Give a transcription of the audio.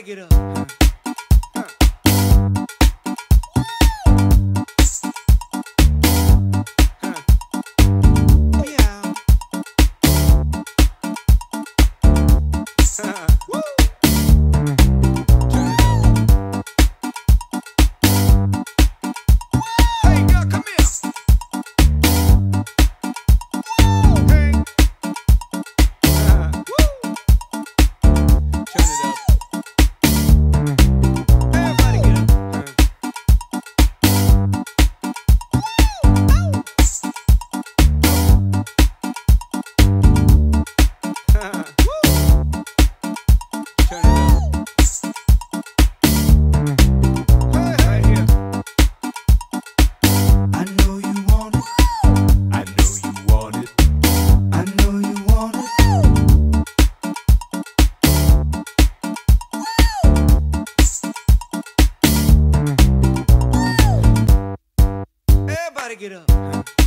Everybody get up. Woo. Oh, Turn Everybody get up.